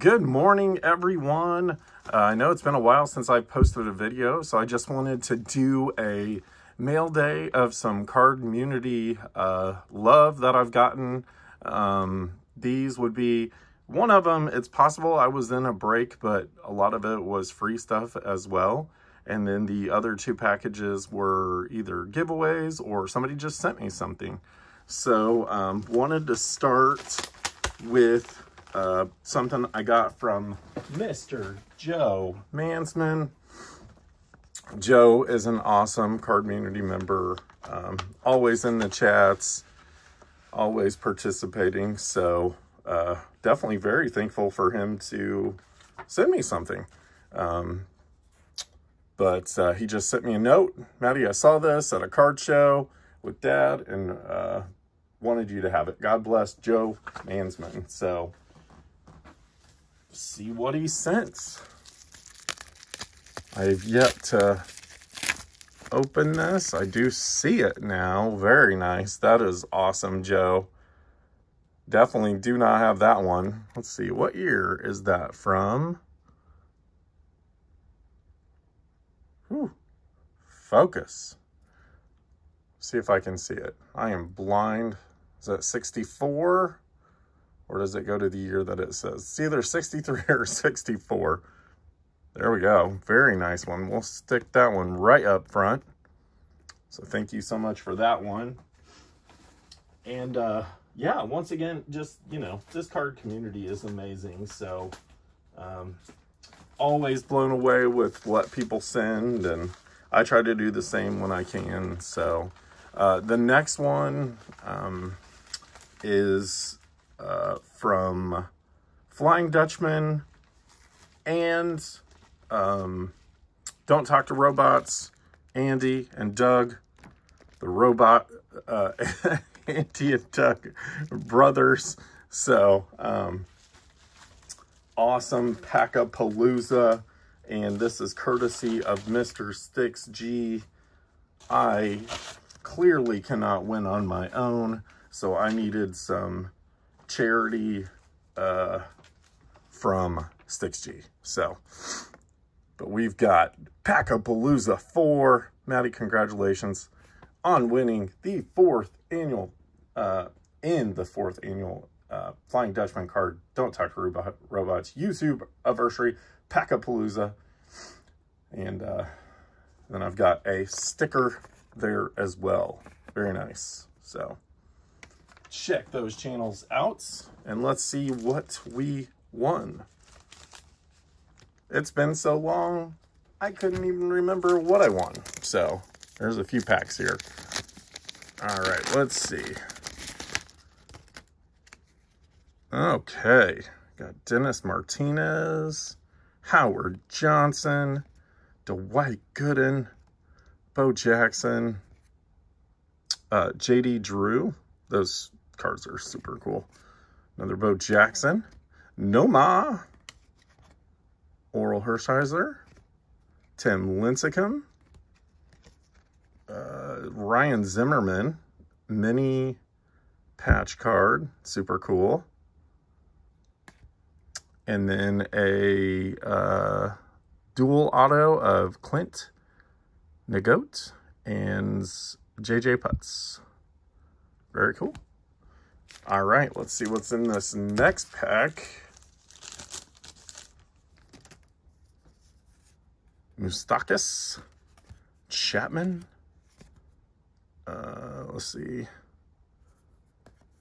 Good morning, everyone. Uh, I know it's been a while since I posted a video, so I just wanted to do a mail day of some card community uh, love that I've gotten. Um, these would be one of them. It's possible I was in a break, but a lot of it was free stuff as well. And then the other two packages were either giveaways or somebody just sent me something. So um, wanted to start with uh, something I got from Mr. Joe Mansman. Joe is an awesome card community member, um, always in the chats, always participating. So uh, definitely very thankful for him to send me something. Um, but uh, he just sent me a note. Maddie, I saw this at a card show with dad and uh, wanted you to have it. God bless Joe Mansman. So, see what he sends. I've yet to open this. I do see it now. Very nice. That is awesome, Joe. Definitely do not have that one. Let's see. What year is that from? Whew. Focus. See if I can see it. I am blind. Is that 64? Or does it go to the year that it says? It's either 63 or 64. There we go. Very nice one. We'll stick that one right up front. So thank you so much for that one. And uh, yeah, once again, just, you know, this card community is amazing. So um, always blown away with what people send. And I try to do the same when I can. So uh, the next one um, is uh, from Flying Dutchman and um, Don't Talk to Robots, Andy and Doug, the robot, uh, Andy and Doug brothers. So, um, awesome Pack-a-Palooza. And this is courtesy of Mr. Sticks G. I clearly cannot win on my own. So I needed some charity uh, from Sticks G. So, but we've got Pack-a-Palooza 4. Maddie, congratulations on winning the fourth annual, uh, in the fourth annual uh, Flying Dutchman card, Don't Talk to Robot, Robots, YouTube anniversary, Pack-a-Palooza. And uh, then I've got a sticker there as well. Very nice. So check those channels out and let's see what we won. It's been so long, I couldn't even remember what I won. So there's a few packs here. All right, let's see. Okay, got Dennis Martinez, Howard Johnson, Dwight Gooden, Bo Jackson, uh, JD Drew. Those cards are super cool. Another Bo Jackson, Noma, Orel Hershiser, Tim Lincecum, uh, Ryan Zimmerman, mini patch card, super cool. And then a uh, dual auto of Clint Nageotte and JJ Putz. Very cool. All right, let's see what's in this next pack. Moustakas, Chapman. Uh, let's see.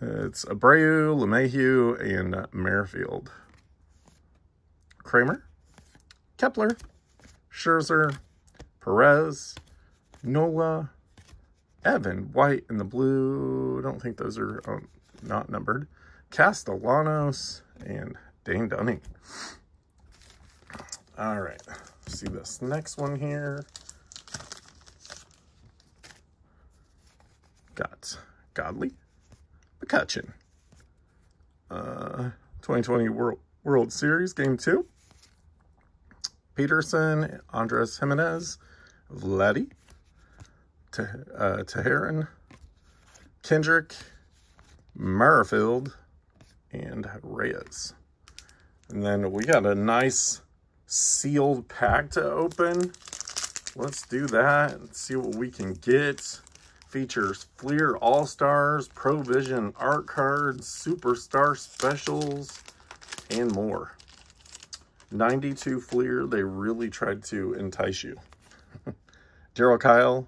It's Abreu, LeMahieu, and Merrifield. Kramer, Kepler, Scherzer, Perez, Nola, Evan, White, and the blue. I don't think those are um, not numbered. Castellanos and Dane Dunning. All right, see this next one here. Got Godley, McCutcheon. Uh, 2020 World, World Series, Game 2. Peterson, Andres Jimenez, Vladdy, uh, Teheran, Kendrick, Merrifield, and Reyes. And then we got a nice sealed pack to open. Let's do that and see what we can get. Features Fleer All-Stars, Provision Art Cards, Superstar Specials, and more. 92 Fleer, they really tried to entice you. Darryl Kile,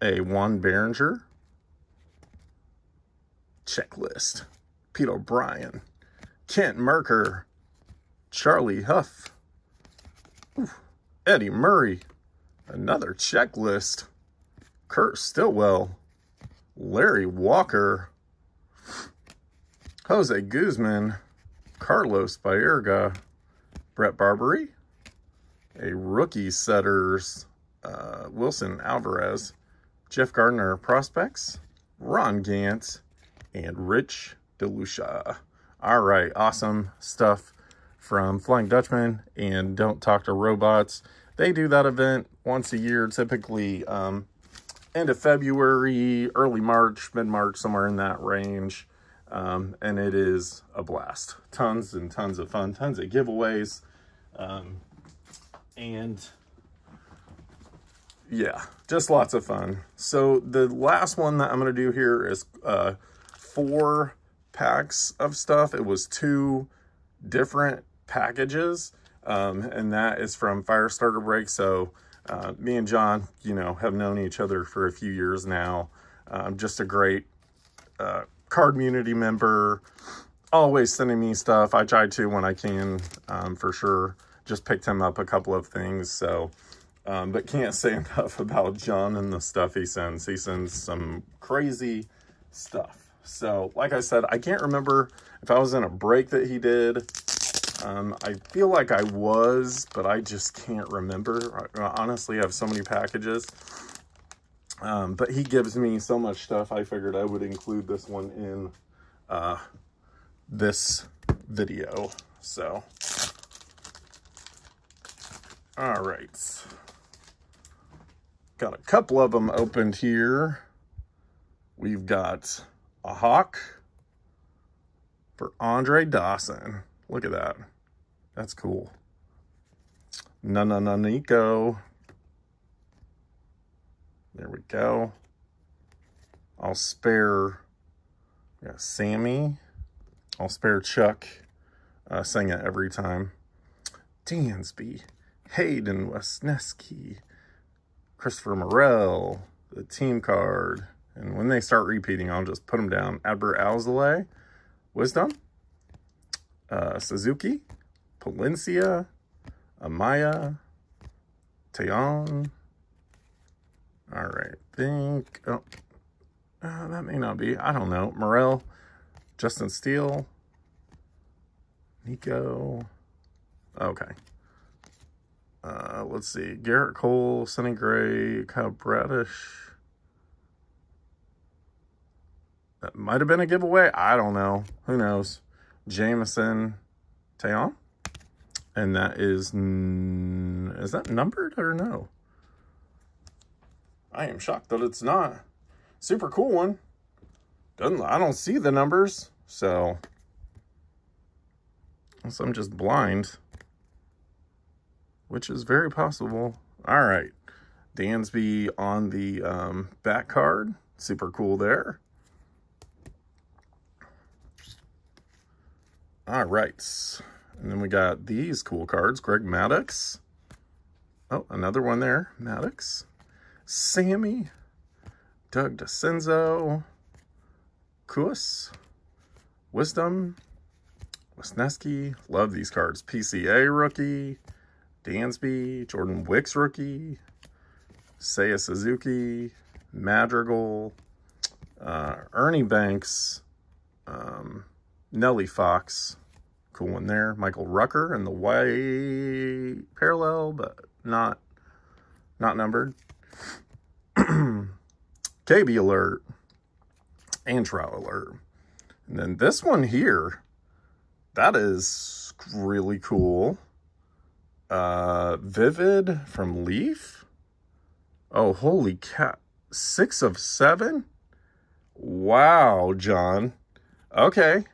a Juan Berenguer, checklist, Pete O'Brien, Kent Mercker, Charlie Ooh, Eddie Murray, another checklist, Kurt Stillwell, Larry Walker, Jose Guzman, Carlos Baerga, Bret Barberie, a rookie setters, uh, Wilson Alvarez, Jeff Gardner prospects, Ron Gant, and Rich DeLucia. All right, awesome stuff from Flying Dutchman and Don't Talk to Robots. They do that event once a year, typically um, end of February, early March, mid-March, somewhere in that range. Um, and it is a blast. Tons and tons of fun, tons of giveaways. Um, and yeah, just lots of fun. So the last one that I'm going to do here is uh, four packs of stuff. It was two different packages, um, and that is from Firestarter Break. So uh, me and John, you know, have known each other for a few years now. Um, just a great uh, card community member, always sending me stuff. I try to when I can, um, for sure. Just picked him up a couple of things, so, um, but can't say enough about John and the stuff he sends. He sends some crazy stuff. So, like I said, I can't remember if I was in a break that he did. Um, I feel like I was, but I just can't remember. Honestly, I have so many packages. Um, but he gives me so much stuff, I figured I would include this one in uh, this video. So, all right. Got a couple of them opened here. We've got a hawk for Andre Dawson. Look at that. That's cool. Nana Nico. There we go. I'll spare yeah, Sammy. I'll spare Chuck. Uh, sing it every time. Dansby. Hayden Wesneski. Christopher Morel. The team card. And when they start repeating, I'll just put them down. Adbert Alzolay. Wisdom. Uh, Suzuki. Palencia. Amaya. Taillon. All right, think, oh, uh, that may not be, I don't know. Morel, Justin Steele, Nico, okay. Uh, let's see, Gerrit Cole, Sonny Gray, Kyle Bradish. That might have been a giveaway. I don't know. Who knows? Jameson, Taillon. And that is, is that numbered or no? I am shocked that it's not. Super cool one. Doesn't I don't see the numbers, so unless I'm just blind, which is very possible. All right, Dansby on the um, back card, super cool there. All right, and then we got these cool cards, Greg Maddux. Oh, another one there, Maddux. Sammy, Doug DeCenzo, Kus, Wisdom, Wesneski. Love these cards. PCA rookie, Dansby, Jordan Wicks rookie, Seiya Suzuki, Madrigal, uh, Ernie Banks, um, Nellie Fox. Cool one there. Michael Rucker in the white parallel, but not not numbered. KB alert and alert. And then this one here, that is really cool. Uh, Vivid from Leaf. Oh, holy cat. Six of seven? Wow, John. Okay.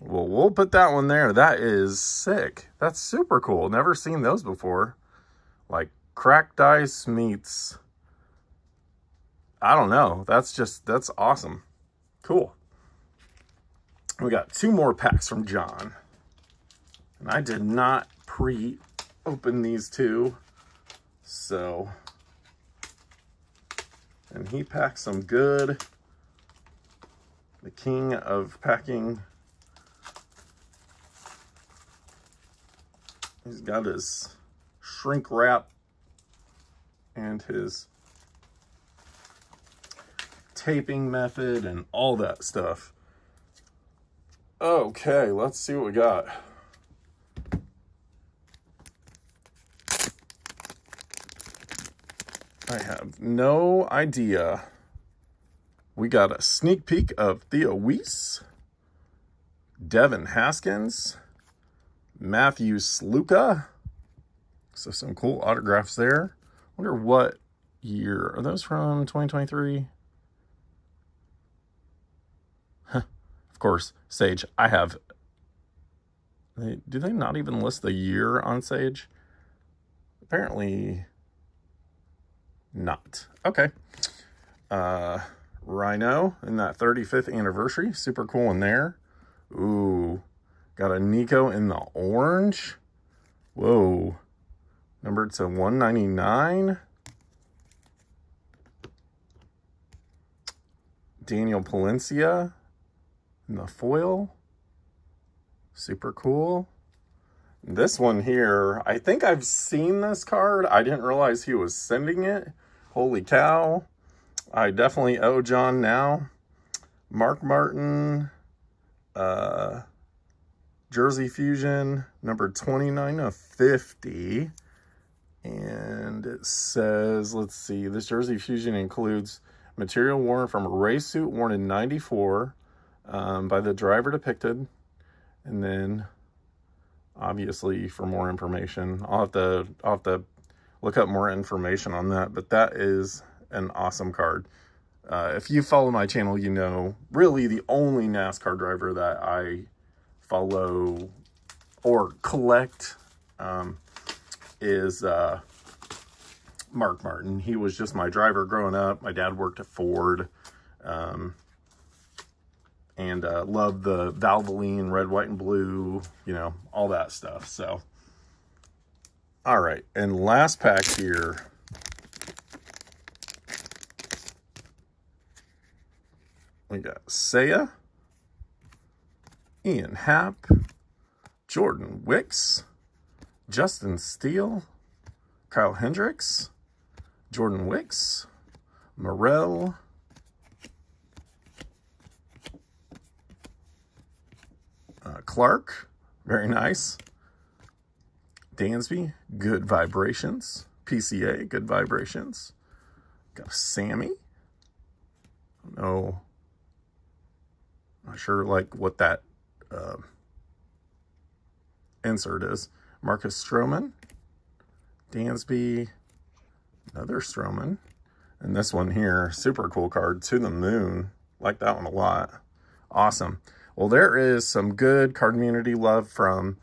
Well, we'll put that one there. That is sick. That's super cool. Never seen those before. Like cracked ice meets... I don't know. That's just, that's awesome. Cool. We got two more packs from John. And I did not pre-open these two. So, and he packed some good. The king of packing He's got his shrink wrap and his taping method and all that stuff. Okay, let's see what we got. I have no idea. We got a sneak peek of Theo Wease, Devin Haskins, Matthew Sluka. So some cool autographs there. wonder what year. Are those from 2023? Huh. Of course, Sage. I have... They, do they not even list the year on Sage? Apparently not. Okay. Uh, Rhino in that 35th anniversary. Super cool in there. Ooh. Got a Nico in the orange. Whoa. Numbered to 199. Daniel Palencia in the foil. Super cool. This one here, I think I've seen this card. I didn't realize he was sending it. Holy cow. I definitely owe John now. Mark Martin, uh, Jersey Fusion, number 29 of 50. And it says, let's see, this Jersey Fusion includes material worn from a race suit worn in 94 um, by the driver depicted. And then, obviously, for more information, I'll have to, I'll have to look up more information on that. But that is an awesome card. Uh, if you follow my channel, you know, really the only NASCAR driver that I follow or collect um, is uh, Mark Martin. He was just my driver growing up. My dad worked at Ford um, and uh, loved the Valvoline, red, white, and blue, you know, all that stuff. So, all right. And last pack here. We got Seiya. Ian Happ, Jordan Wicks, Justin Steele, Kyle Hendricks, Jordan Wicks, Morel, uh, Clark, very nice. Dansby, good vibrations. PCA, good vibrations. Got Sammy. No, not sure like what that uh, insert is. Marcus Stroman, Dansby, another Stroman, and this one here, super cool card, To the Moon. Like that one a lot. Awesome. Well, there is some good card community love from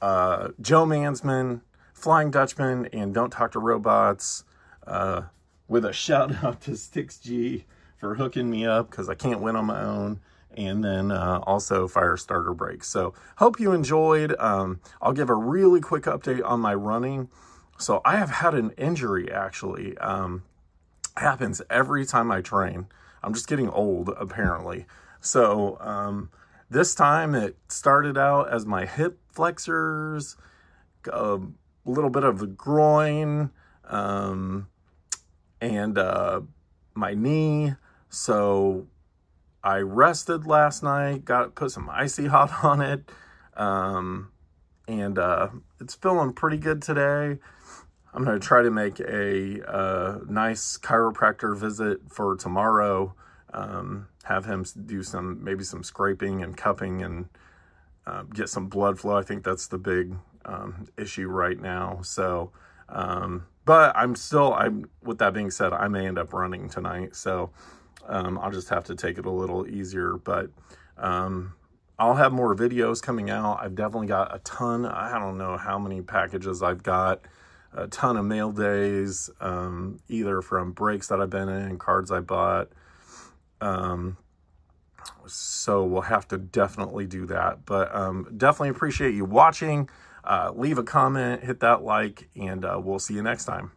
uh, Joe Mansman, Flying Dutchman, and Don't Talk to Robots, uh, with a shout out to Sticks G for hooking me up because I can't win on my own and then uh, also Firestarter Breaks. So hope you enjoyed. Um, I'll give a really quick update on my running. So I have had an injury actually. Um, happens every time I train. I'm just getting old apparently. So um, this time it started out as my hip flexors, a little bit of the groin, um, and uh, my knee. So I rested last night, got put some icy hot on it, um, and uh, it's feeling pretty good today. I'm going to try to make a, a, nice chiropractor visit for tomorrow. Um, have him do some, maybe some scraping and cupping and uh, get some blood flow. I think that's the big um, issue right now. So, um, but I'm still, I'm, with that being said, I may end up running tonight. So, um, I'll just have to take it a little easier, but um, I'll have more videos coming out. I've definitely got a ton. I don't know how many packages I've got. A ton of mail days, um, either from breaks that I've been in, cards I bought. Um, so we'll have to definitely do that. But um, definitely appreciate you watching. Uh, leave a comment, hit that like, and uh, we'll see you next time.